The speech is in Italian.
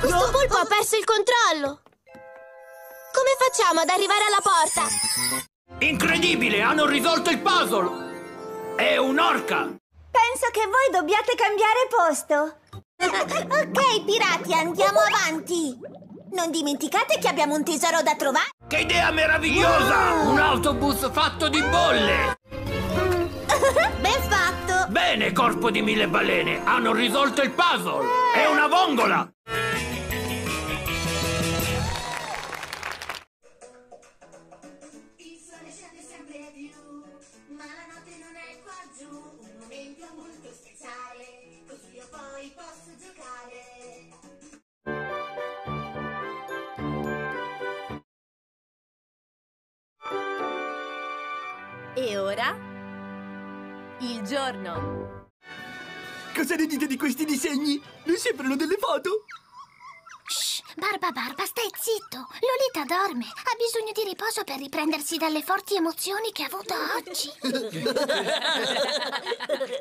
questo polpo ha perso il controllo! Come facciamo ad arrivare alla porta? Incredibile, hanno risolto il puzzle! È un'orca! Penso che voi dobbiate cambiare posto. ok, pirati, andiamo avanti. Non dimenticate che abbiamo un tesoro da trovare. Che idea meravigliosa! Un autobus fatto di bolle! ben fatto! Bene, corpo di mille balene! Hanno risolto il puzzle! È una vongola! E ora? Il giorno. Cosa ne dite di questi disegni? Mi sembrano delle foto. Shh, Barba Barba, stai zitto. Lolita dorme. Ha bisogno di riposo per riprendersi dalle forti emozioni che ha avuto oggi.